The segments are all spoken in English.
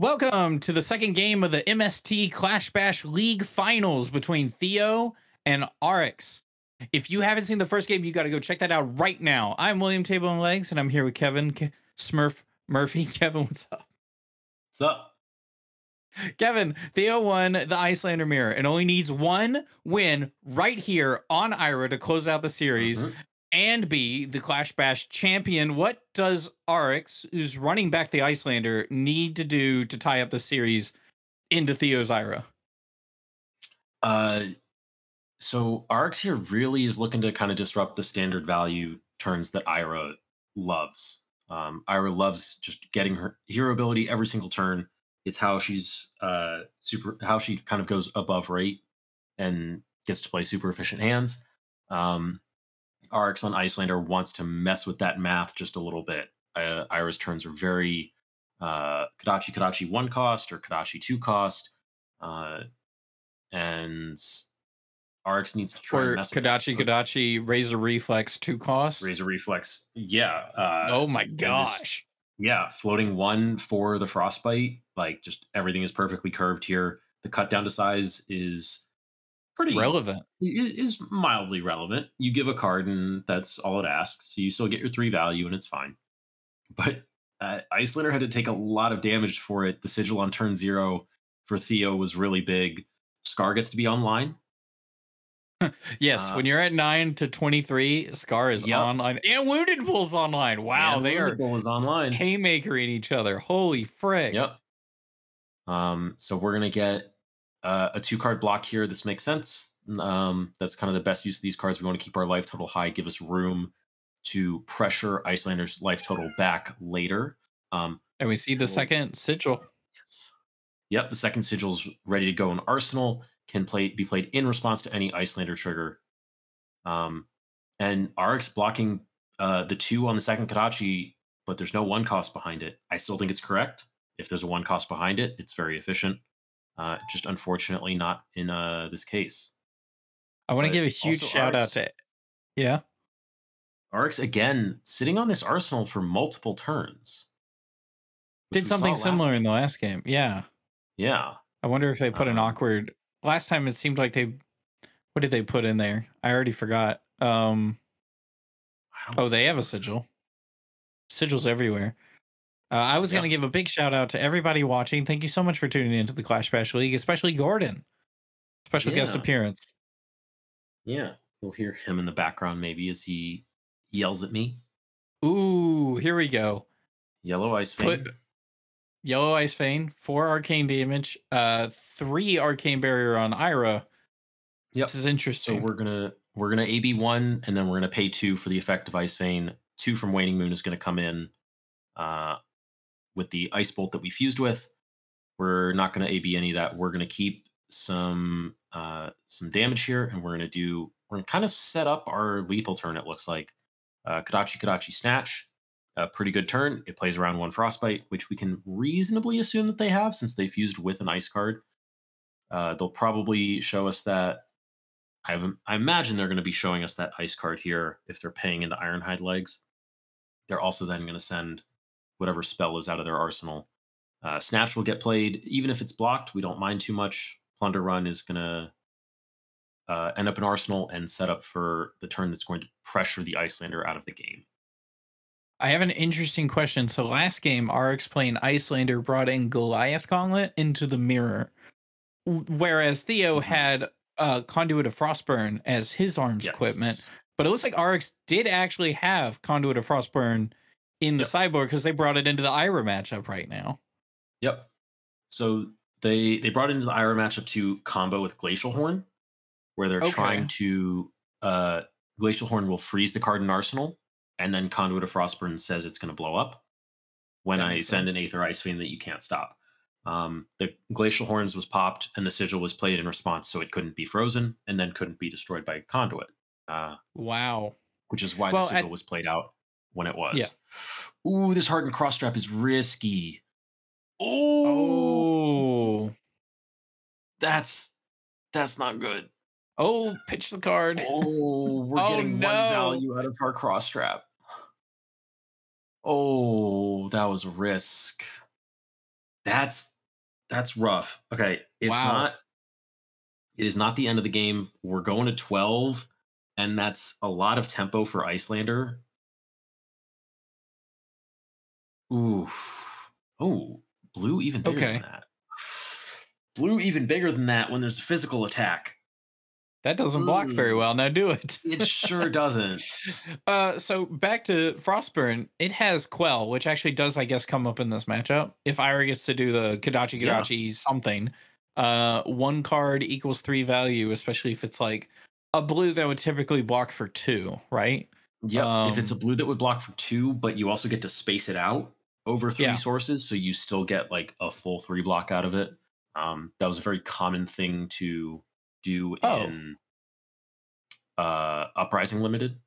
Welcome to the second game of the MST Clash Bash League Finals between Theo and Aryx. If you haven't seen the first game, you got to go check that out right now. I'm William Table and Legs, and I'm here with Kevin Ke- Smurf Murphy. Kevin, what's up? What's up? Kevin, Theo won the Iyslander Mirror and only needs one win right here on Ira to close out the series Mhm. And be the Clash Bash champion. What does Aryx, who's running back the Iyslander, need to do to tie up the series into Theo's Ira? Uh, so Aryx here really is looking to kind of disrupt the standard value turns that Ira loves. Um, Ira loves just getting her hero ability every single turn. It's how she's uh super how she kind of goes above rate and gets to play super efficient hands. Um, Aryx on Iyslander wants to mess with that math just a little bit. Uh, Ira's turns are very uh, Kodachi Kodachi one cost or Kodachi two cost. Uh, and Aryx needs to try Or and mess with. Kodachi Kodachi Razor Reflex two costs? Razor Reflex. Yeah. Uh, oh my this- gosh. yeah. Floating one for the Frostbite. Like just everything is perfectly curved here. The cut down to size is pretty Relevant. i- is mildly relevant. You give a card and that's all it asks. So you still get your three value and it's fine. But uh, Iyslander had to take a lot of damage for it. The sigil on turn zero for Theo was really big. Scar gets to be online. Yes, Uh, when you're at 9 to 23, Scar is Yep. online and Wounded Bull's online. Wow, and they are Wounded Bull is online. haymakering each other. Holy frick. Yep. Um, so we're gonna get uh, a two card block here. This makes sense. Um, that's kind of the best use of these cards. We want to keep our life total high, give us room to pressure Iyslander's life total back later. Um, And we see the second sigil. yes. Yep, the second sigil's ready to go in Arsenal. Can play be played in response to any Iyslander trigger. Um, and Aryx blocking uh, the two on the second Kodachi, but there's no one cost behind it. I still think it's correct. If there's a one cost behind it, it's very efficient. Uh, just unfortunately not in uh, this case. I want to give a huge shout out to Yeah. Aryx again sitting on this arsenal for multiple turns. Did something similar in the last game. Yeah. Yeah. I wonder if they put an Um, awkward last time it seemed like they what did they put in there? I already forgot. Um I oh they have a sigil. Sigils everywhere. Uh, I was going to give a big shout out to everybody watching. Thank you so much for tuning into the Clash Bash League, especially Gordon. Special guest appearance. Yeah. We'll hear him in the background maybe as he yells at me. Ooh, here we go. Yellow Ice Fang. Put Yellow Ice Fane, four arcane damage, uh, three arcane barrier on Ira. Yep. This is interesting. So we're gonna we're gonna AB one and then we're gonna pay two for the effect of Ice Vein. Two from Waning Moon is gonna come in uh, with the Ice Bolt that we fused with. We're not gonna AB any of that. We're gonna keep some uh, some damage here, and we're gonna do we're gonna kind of set up our lethal turn. It looks like uh, Kodachi Kodachi Snatch. A pretty good turn. It plays around one Frostbite, which we can reasonably assume that they have since they fused with an ice card. Uh, they'll probably show us that I have, I imagine they're going to be showing us that ice card here if they're paying into Ironhide legs. They're also then going to send whatever spell is out of their arsenal. Uh, Snatch will get played even if it's blocked. We don't mind too much. Plunder Run is going to uh, end up in Arsenal and set up for the turn that's going to pressure the Iyslander out of the game. I have an interesting question. So last game, Aryx playing Iyslander brought in Goliath Gauntlet into the mirror, whereas Theo Mhm. had uh, Conduit of Frostburn as his arms equipment. But it looks like Aryx did actually have Conduit of Frostburn in the Yep. sideboard because they brought it into the Ira matchup right now. Yep. So they they brought into the Ira matchup to combo with Glacial Horn, where they're Okay. trying to uh Glacial Horn will freeze the card in Arsenal, and then Conduit of Frostburn says it's going to blow up when I send an sense. Aether Ice Fiend that you can't stop. Um, the Glacial Horns was popped, and the Sigil was played in response, so it couldn't be frozen, and then couldn't be destroyed by Conduit. Uh, Wow. which is why Well, the sigil at- was played out when it was. Yeah. Ooh, this hardened cross strap is risky. Oh, Oh. that's that's not good. Oh, pitch the card. Oh, we're Oh, getting no. one value out of our cross strap. Oh, that was a risk. That's that's rough. Okay, it's Wow. not. It is not the end of the game. We're going to twelve, and that's a lot of tempo for Iyslander. Ooh, oh, blue even bigger Okay. than that. Blue even bigger than that when there's a physical attack. That doesn't block very well. Now do it. It sure doesn't. Uh, so back to Frostburn, it has Quell, which actually does, I guess, come up in this matchup. If Ira gets to do the Kodachi Yeah. Kodachi something, uh, one card equals three value, especially if it's like a blue that would typically block for two, right? Yeah, if it's a Um, blue that would block for two, but you also get to space it out over three Yeah. sources, so you still get like a full three block out of it. Um, that was a very common thing to do Oh. in uh, Uprising Limited.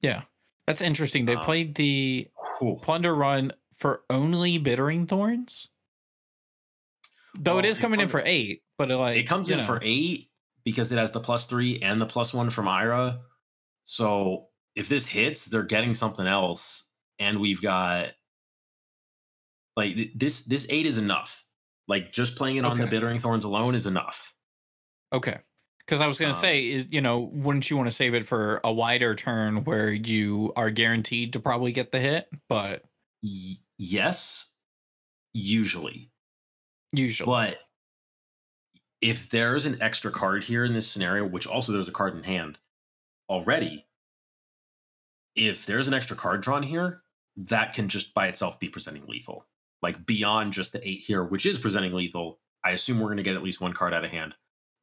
Yeah, that's interesting. They Um, played the Whew. Plunder run for only Bittering Thorns, though Well, it is in coming in for eight. But it, like It comes in know. for eight because it has the plus three and the plus one from Ira. So if this hits, they're getting something else, and we've got like this. This eight is enough. Like just playing it on the Bittering Thorns alone is enough. Okay. Because I was going to Um, say, is you know, wouldn't you want to save it for a wider turn where you are guaranteed to probably get the hit? But Y- yes, usually. usually, But if there's an extra card here in this scenario, which also there's a card in hand already, if there's an extra card drawn here, that can just by itself be presenting lethal. Like beyond just the eight here, which is presenting lethal, I assume we're going to get at least one card out of hand.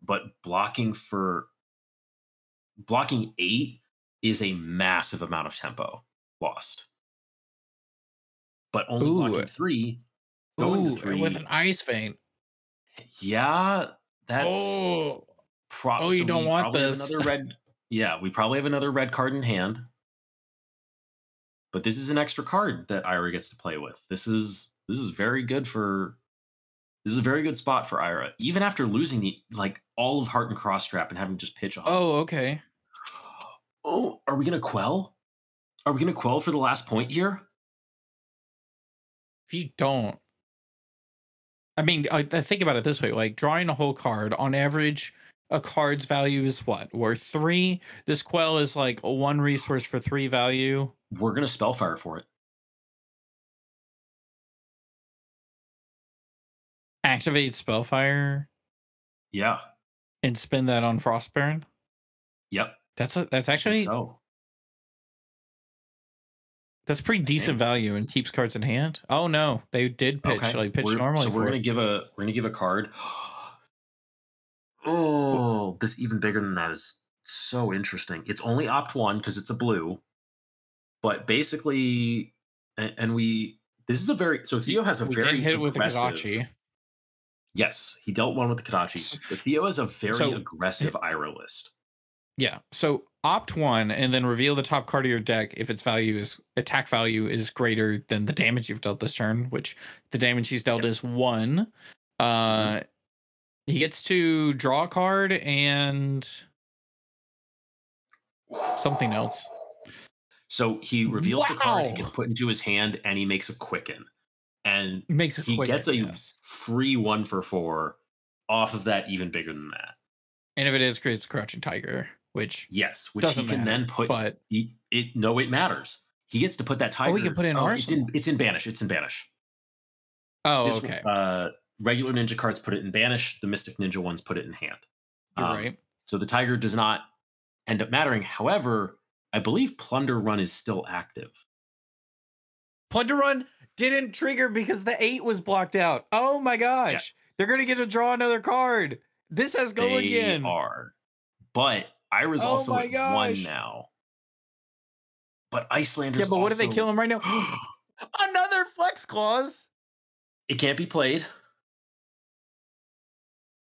But blocking for blocking eight is a massive amount of tempo lost. But only Ooh. blocking three, going Ooh, to three, with an ice vein. yeah, that's oh, pro- Oh, you so don't want this. Another red. Yeah, we probably have another red card in hand. But this is an extra card that Ira gets to play with. This is this is very good for. This is a very good spot for Ira, even after losing the like all of Heart and Cross Strap and having just pitch on. oh, okay. oh, are we gonna quell? Are we gonna quell for the last point here? If you don't, I mean, I, I think about it this way: like drawing a whole card on average, a card's value is what worth three. This quell is like a one resource for three value. We're gonna spellfire for it. Activate Spellfire Yeah. and spend that on Frostburn. Yep. That's a, that's actually so That's pretty decent value and keeps cards in hand. Oh no, they did pitch like pitch We're- normally. So we're gonna it. give a we're gonna give a card. Oh, this even bigger than that is so interesting. It's only opt one because it's a blue, but basically, and, and we this is a very so Theo has a we very did hit with a Kodachi. Yes, he dealt one with the Kodachi, but Theo has a very so- aggressive Ira list. Yeah. So opt one and then reveal the top card of your deck if its value is attack value is greater than the damage you've dealt this turn, which the damage he's dealt Yep. is one. Uh he gets to draw a card and something else. So he reveals the card, it gets put into his hand, and he makes a quicken. And Makes he quick. gets a yes. free one for four off of that, even bigger than that. And if it is creates a crouching tiger, which Yes, which Doesn't he can matter, then put. but he, it no, it matters. He gets to put that tiger. Oh, he can put it in It's in it's in banish. It's in banish. oh This, okay. Uh, regular ninja cards put it in banish. The mystic ninja ones put it in hand. You're um, right. So the tiger does not end up mattering. However, I believe plunder run is still active. Plunder Run didn't trigger because the eight was blocked out. Oh my gosh. Yes. They're gonna get to draw another card. This has go they again. are, but Ira's Oh also my at gosh. one now. But Iyslander's Yeah, but what if they kill him right now? Another flex clause. it can't be played.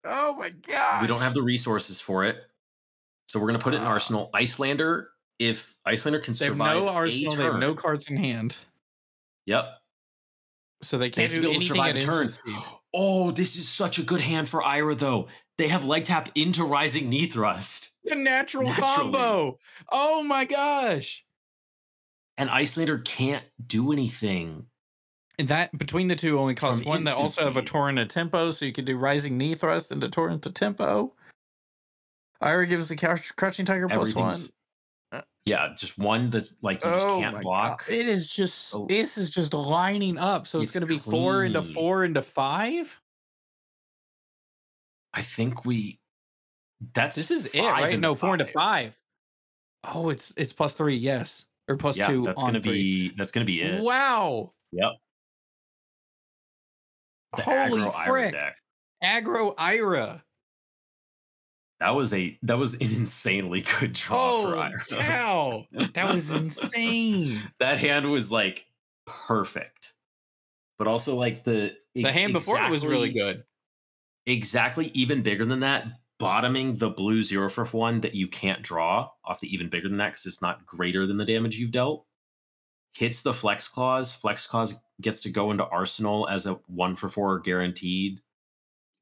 Oh my god. We don't have the resources for it. So we're going to put it in Ah. Arsenal. Iyslander, if Iyslander can They have survive no a arsenal. They have no cards in hand, Yep. So they They can't have to do be able to anything survive at a turn. instant speed. Oh, this is such a good hand for Ira, though. They have leg tap into Rising Knee Thrust. The natural Naturally. combo. Oh my gosh. And Iyslander can't do anything. And that between the two only costs From one. They also have a speed. torrent to tempo, so you could do rising knee thrust into torrent to tempo. Ira gives the crouching tiger plus one. Everything's yeah, just one that's like you just Oh can't block. God. It is just Oh. this is just lining up. So it's, It's gonna be four into four into five. I think we. That's This is it, right? into No, four into five. five. Oh, it's it's plus three, yes. Or plus Yeah, two. that's on gonna three. be that's gonna be it. Wow. Yep. The Holy aggro Ira frick. deck. Aggro Ira. That was a that was an insanely good draw for oh, Holy Ira. cow. That was insane. that hand was like perfect, but also like the The hand before it was really good. Exactly, even bigger than that. Bottoming the blue zero for one that you can't draw off the even bigger than that because it's not greater than the damage you've dealt. Hits the flex clause. Flex clause gets to go into arsenal as a one for four guaranteed,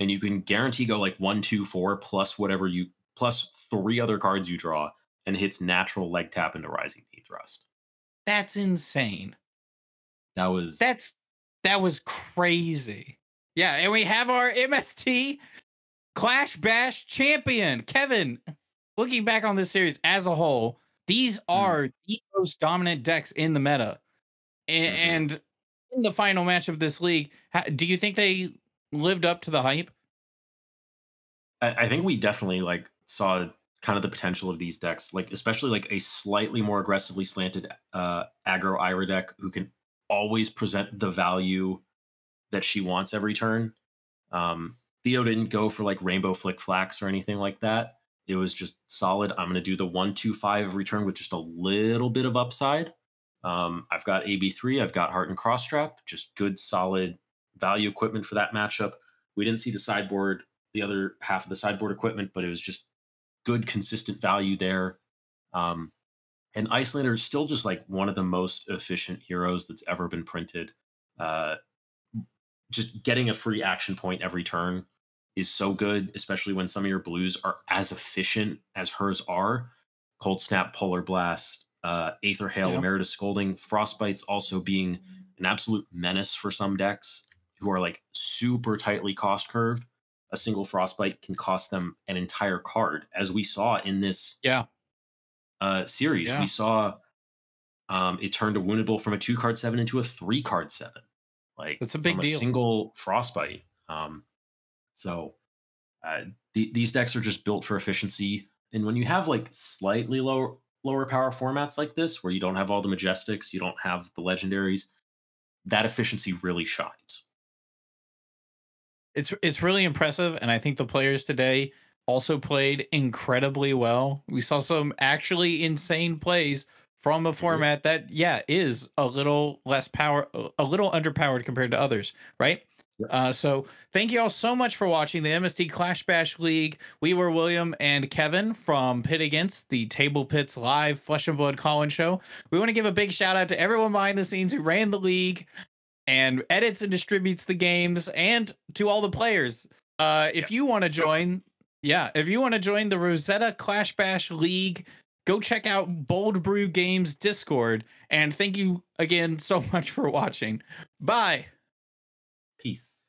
and you can guarantee go like one, two, four plus whatever you plus three other cards you draw, and hits natural leg tap into rising knee thrust. That's insane. That was That's that was crazy. Yeah, and we have our MST Clash Bash champion, Kevin. Looking back on this series as a whole, these are the most dominant decks in the meta. A- Mhm. And in the final match of this league, do you think they lived up to the hype? I, I think we definitely like saw kind of the potential of these decks, like especially like a slightly more aggressively slanted uh aggro Ira deck who can always present the value that she wants every turn. Um Theo didn't go for like rainbow flick flax or anything like that. It was just solid. I'm gonna do the one two five every turn with just a little bit of upside. Um, I've got AB3, I've got Heart and Cross Strap, just good solid value equipment for that matchup. We didn't see the sideboard the other half of the sideboard equipment, but it was just good, consistent value there. Um, and Iyslander is still just like one of the most efficient heroes that's ever been printed. Uh, just getting a free action point every turn is so good, especially when some of your blues are as efficient as hers are. Cold Snap, Polar Blast, uh, Aether Hail, Yeah. Emeritus Scolding, Frostbites also being an absolute menace for some decks who are like super tightly cost curved. A single Frostbite can cost them an entire card, as we saw in this Yeah. uh, series. Yeah. We saw um, it turned a Wounded Bull from a two card seven into a three card seven. Like That's a big deal. A single Frostbite. Um, so uh, the, these decks are just built for efficiency. And when you have like slightly lower lower power formats like this, where you don't have all the majestics, you don't have the legendaries, that efficiency really shines. It's it's really impressive, and I think the players today also played incredibly well. We saw some actually insane plays from a format that, yeah, is a little less power, a little underpowered compared to others, right? Uh, so thank you all so much for watching the MST Clash Bash League. We were William and Kevin from Pit Against the Table Pits live Flesh and Blood Call-in show. We want to give a big shout out to everyone behind the scenes who ran the league and edits and distributes the games and to all the players. Uh, if Yeah. you want to join, yeah, if you want to join the Rosetta Clash Bash League, go check out Bold Brew Games Discord. And thank you again so much for watching. Bye. Peace.